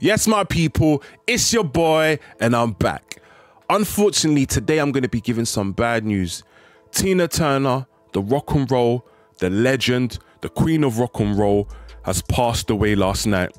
Yes, my people, it's your boy, and I'm back. Unfortunately, today I'm going to be giving some bad news. Tina Turner, the rock and roll, the legend, the queen of rock and roll, has passed away last night.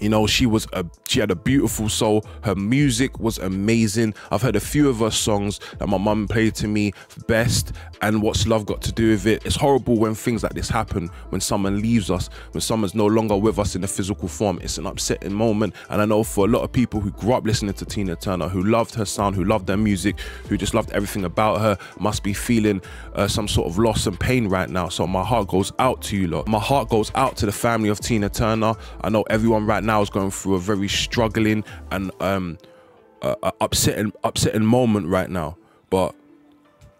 You know, she was a she had a beautiful soul. Her music was amazing. I've heard a few of her songs that my mum played to me best and what's love got to do with it. It's horrible when things like this happen, when someone leaves us, when someone's no longer with us in a physical form. It's an upsetting moment. And I know for a lot of people who grew up listening to Tina Turner, who loved her sound, who loved her music, who just loved everything about her, must be feeling uh, some sort of loss and pain right now. So my heart goes out to you lot. My heart goes out to the family of Tina Turner. I know everyone right now is going through a very struggling and um, uh, upsetting upsetting moment right now. But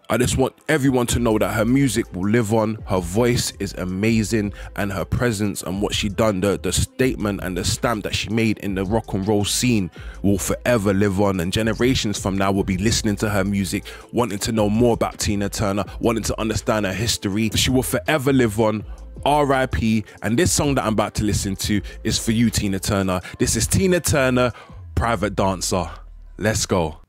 I just want everyone to know that her music will live on. Her voice is amazing, and her presence and what she done, the the statement and the stamp that she made in the rock and roll scene will forever live on. And generations from now will be listening to her music, wanting to know more about Tina Turner, wanting to understand her history. She will forever live on. RIP. And this song that I'm about to listen to is for you, Tina Turner. This is Tina Turner, Private Dancer. Let's go.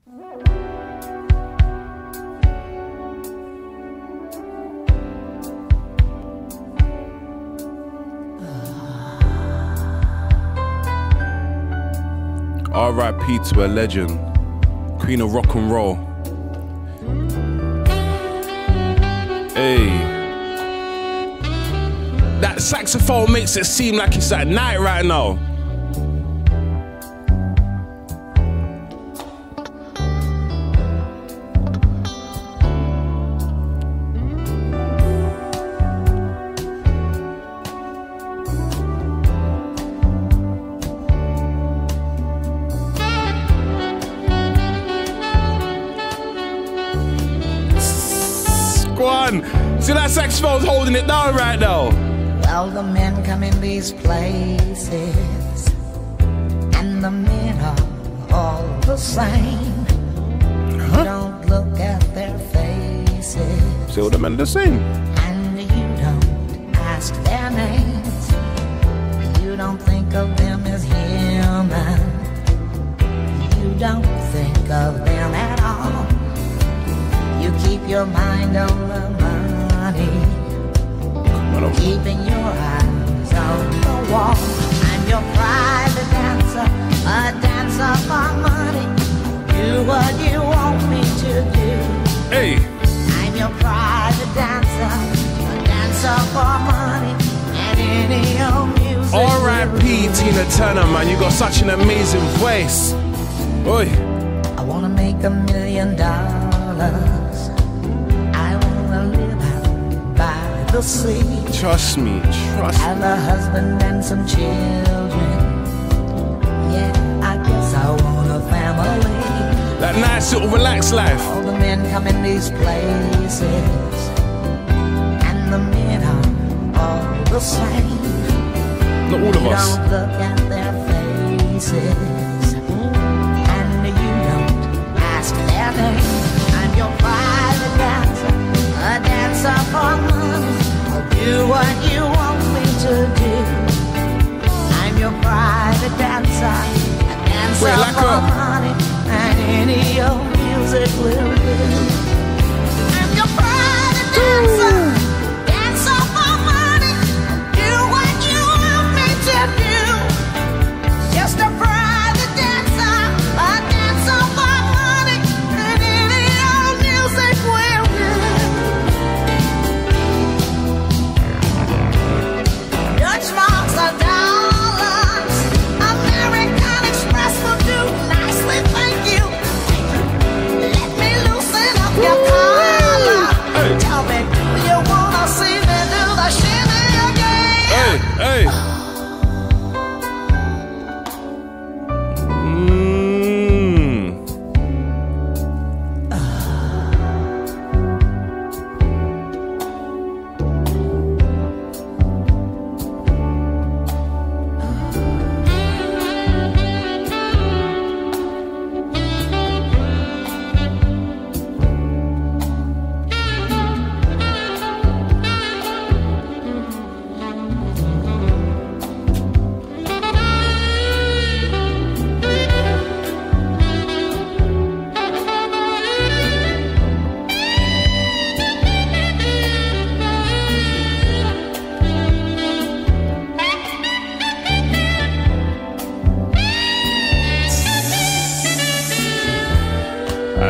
RIP to a legend, Queen of Rock and Roll. Hey. That saxophone makes it seem like it's at night right now. See that saxophone's holding it down right now. Well, the men come in these places, and the men are all the same. You don't look at their faces, See all the men the same. and you don't ask their names. You don't think of them as human. You don't think of them at all. You keep your mind on the money. I'm- Keeping your eyes on the wall. I'm your private dancer, a dancer for money. Do what you want me to do. Hey, I'm your private dancer, a dancer for money. And any old music. R.I.P. Tina Turner, man. You got such an amazing voice. Oi. I wanna make a million dollars. The sea. Trust me, trust me. Have a husband and some children. Yeah, I guess I want a family. That nice little relaxed life. All the men come in these places, and the men are all the same. Not all of us. don't look at their faces, Wait, like for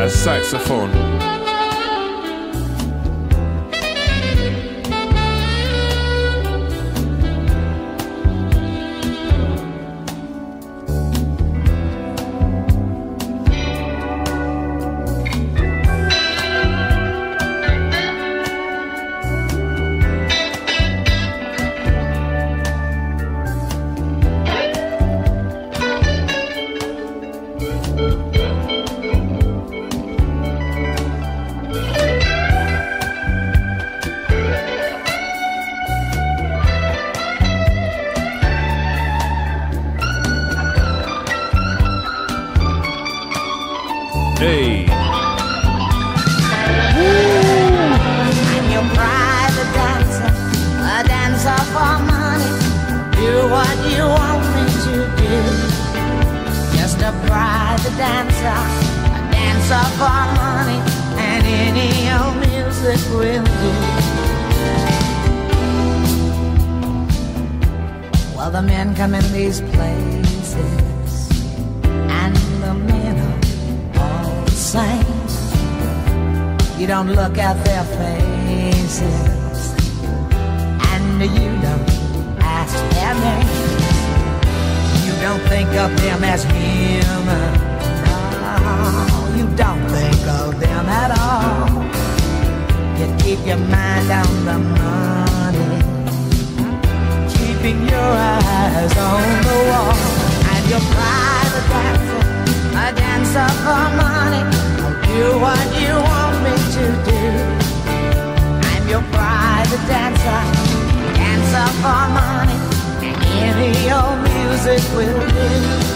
saxophone. The men come in these places, and the men are all the same. You don't look at their faces, and you don't ask their names. You don't think of them as human. No, you don't think of them at all. You keep your mind on the money, keeping your eyes on the wall, and your private dancer, a dancer for money. I'll do what you want me to do. I'm your private dancer, dancer for money, and any old music will do.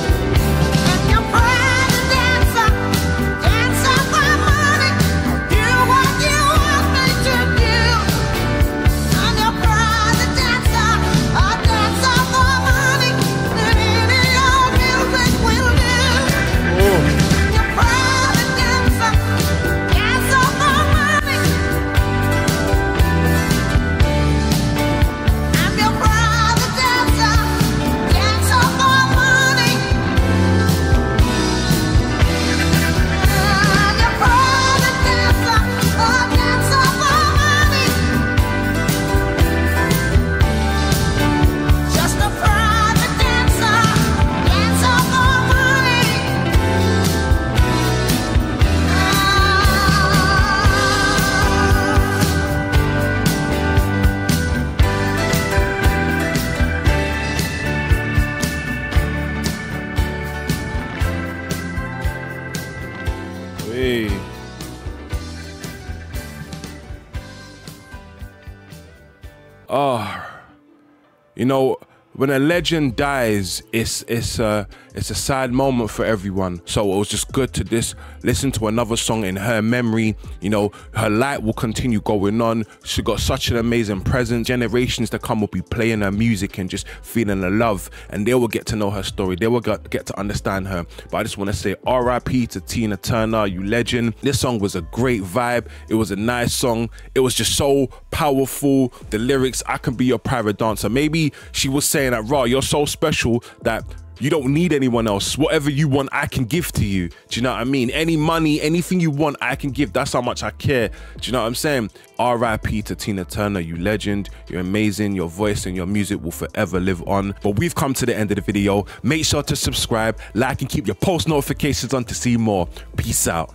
You know, when a legend dies, it's it's a it's a sad moment for everyone. So it was just good to this listen to another song in her memory. You know, her light will continue going on. She got such an amazing presence. Generations to come will be playing her music and just feeling the love, and they will get to know her story. They will get, get to understand her. But I just want to say R.I.P. to Tina Turner, you legend. This song was a great vibe. It was a nice song. It was just so powerful. The lyrics, I can be your private dancer. Maybe she was saying that, raw, you're so special that you don't need anyone else. Whatever you want, I can give to you. Do you know what I mean? Any money, anything you want, I can give. That's how much I care. Do you know what I'm saying? RIP to Tina Turner, you legend. You're amazing. Your voice and your music will forever live on. But we've come to the end of the video. Make sure to subscribe, like, and keep your post notifications on to see more. Peace out.